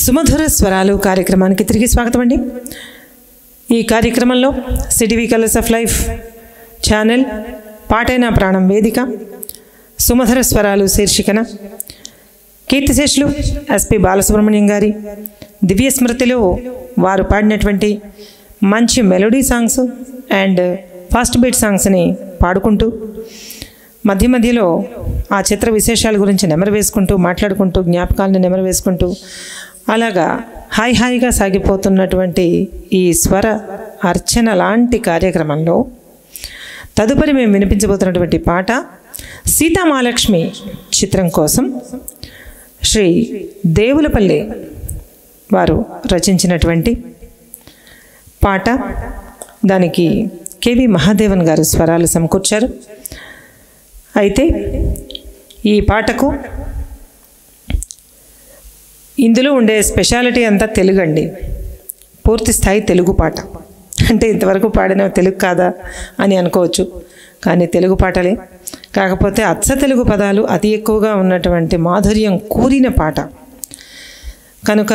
సుమధుర స్వరాలు కార్యక్రమానికి తిరిగి స్వాగతం అండి ఈ కార్యక్రమంలో CTV colours of life channel పాటైన ప్రాణం వేదిక సుమధుర స్వరాలు శీర్షికన కీర్తిశేషులు ఎస్పి బాలసుబ్రహ్మణ్యం గారి దివ్య స్మృతిలో వారు పాడినటువంటి మంచి melody songs and fast beat సాంగ్స్ని పాడుకుంటూ మధ్య మధ్యలో ఆ చిత్ర విశేషాల గురించి నెమరు వేసుకుంటూ మాట్లాడుకుంటూ జ్ఞాపకాలను నెమరు వేసుకుంటూ అలాగా హాయి హాయిగా సాగిపోతున్నటువంటి ఈ స్వర అర్చన లాంటి కార్యక్రమంలో తదుపరి మేము వినిపించబోతున్నటువంటి పాట సీతామాలక్ష్మి చిత్రం కోసం శ్రీ దేవులపల్లి వారు రచించినటువంటి పాట. దానికి కేవి మహాదేవన్ గారు స్వరాలు సమకూర్చారు. అయితే ఈ పాటకు ఇందులో ఉండే స్పెషాలిటీ అంతా తెలుగు అండి పూర్తి స్థాయి తెలుగు పాట. అంటే ఇంతవరకు పాడిన తెలుగు కాదా అని అనుకోవచ్చు. కానీ తెలుగు పాటలే. కాకపోతే అచ్చ తెలుగు పదాలు అతి ఎక్కువగా ఉన్నటువంటి మాధుర్యం కూరిన పాట. కనుక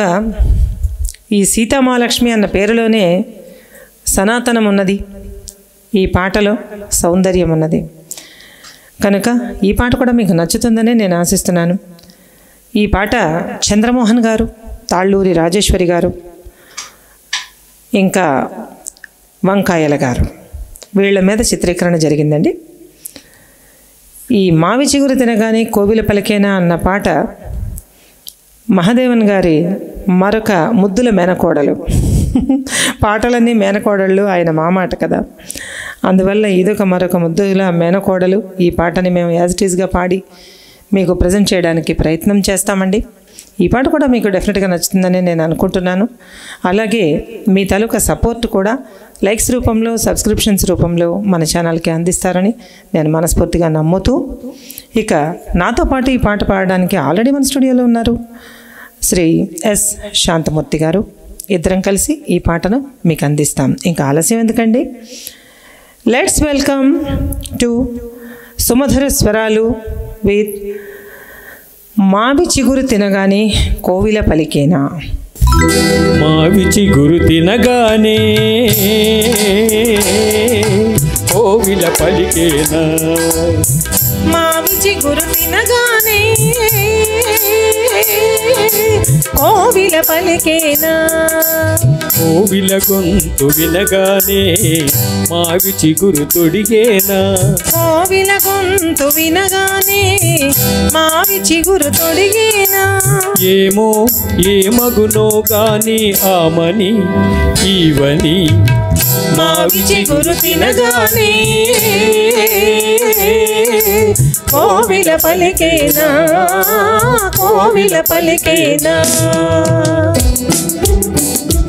ఈ సీతామహాలక్ష్మి అన్న పేరులోనే సనాతనం ఉన్నది ఈ పాటలో సౌందర్యం ఉన్నది కనుక ఈ పాట కూడా మీకు నచ్చుతుందనే నేను ఆశిస్తున్నాను. ఈ పాట చంద్రమోహన్ గారు తాళ్ళూరి రాజేశ్వరి గారు ఇంకా వంకాయల గారు. వీళ్ళ మీద చిత్రీకరణ జరిగిందండి. ఈ మావి చిగురు తినగానే కోవిల పలికేనా అన్న పాట మహదేవన్ గారి మరొక ముద్దుల మేనకోడలు. పాటలన్నీ మేనకోడళ్ళు ఆయన మామాట కదా. అందువల్ల ఇదొక మరొక ముద్దుల మేనకోడలు. ఈ పాటని మేము యాజ్ ఇట్ ఈస్గా పాడి మీకు ప్రజెంట్ చేయడానికి ప్రయత్నం చేస్తామండి. ఈ పాట కూడా మీకు డెఫినెట్గా నచ్చుతుందని నేను అనుకుంటున్నాను. అలాగే మీ తాలూకా సపోర్ట్ కూడా లైక్స్ రూపంలో సబ్స్క్రిప్షన్స్ రూపంలో మన ఛానల్కి అందిస్తారని నేను మనస్ఫూర్తిగా నమ్ముతూ ఇక నాతో పాటు ఈ పాట పాడడానికి ఆల్రెడీ మన స్టూడియోలో ఉన్నారు శ్రీ ఎస్ శాంతమూర్తి గారు. ఇద్దరం కలిసి ఈ పాటను మీకు అందిస్తాం. ఇంకా ఆలస్యం ఎందుకండి? లెట్స్ వెల్కమ్ టు సుమధుర స్వరాలు విత్ మావి చిగురు తినగానే కోవిల పలికేనా? మావి చిగురు తినగానే కోవిల పలికేనా? మావి చిగురు తినగానే కోవిల పలికేనా? కోవిల గొంతు వినగానే మావి చిగురు తొడిగేనా? కోవిల గొంతు వినగానే మావి చిగురు తొడిగేనా? ఏమో ఏ మగునో గాని ఆమని ఈవని మావి చిగురు తినగానే. కోవిల పలికేనా? కోవిల పలికేనా?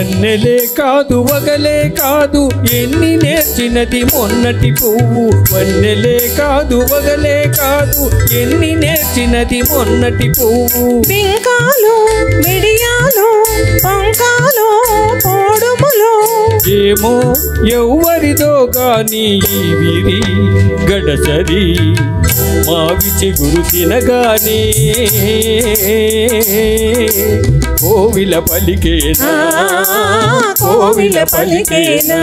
వన్నెలే కాదు వగలే కాదు ఎన్ని నేర్చినది మొన్నటి పువ్వు. వన్నెలే కాదు వగలే కాదు ఎన్ని నేర్చినది మొన్నటి పువ్వు. బింకాలు మిడియాలు పంకాలు పోడుములు ఏమో ఎవ్వరిదో గాని విరి గడసరి మావి చిగురు తినగానే. కోవిల పలికేనా? కోవిల పలికేనా?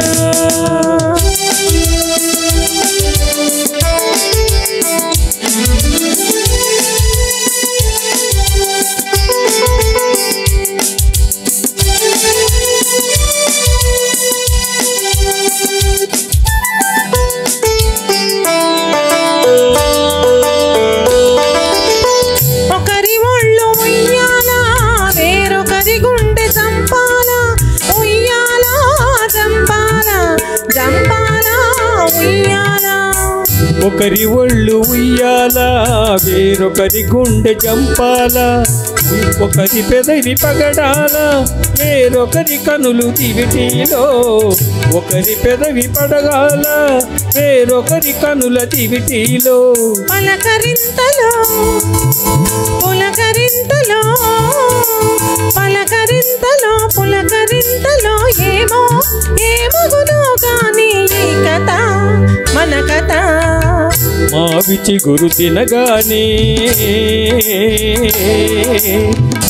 ఒకరి ఒళ్ళు ఉయ్యాల వేరొకరి గుండె చంపాల ఒకరి పెదవి పగడాల వేరొకరి కనులు దివిటీలో ఒకరి పెదవి పడగాల వేరొకరి కనుల దివిటీలో పలకరింతలో పులకరింతలో పలకరింతలో పులకరింతలో ఏమో ఏమగునో కానీ ఈ కథ మన కథ. మావిచి గురు తినగానే.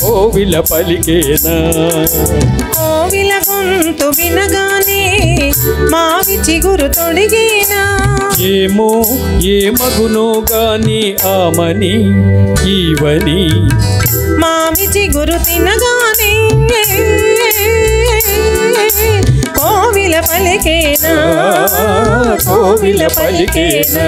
కోవిల పలికేనా. కోవిల గొంతు వినగానే మావి చిగురు తొడిగేనా. ఏమో ఏ మగునో గాని ఆమని ఈవని మావి చిగురు తినగానే పలికేనా? కోవిల పలికేనా?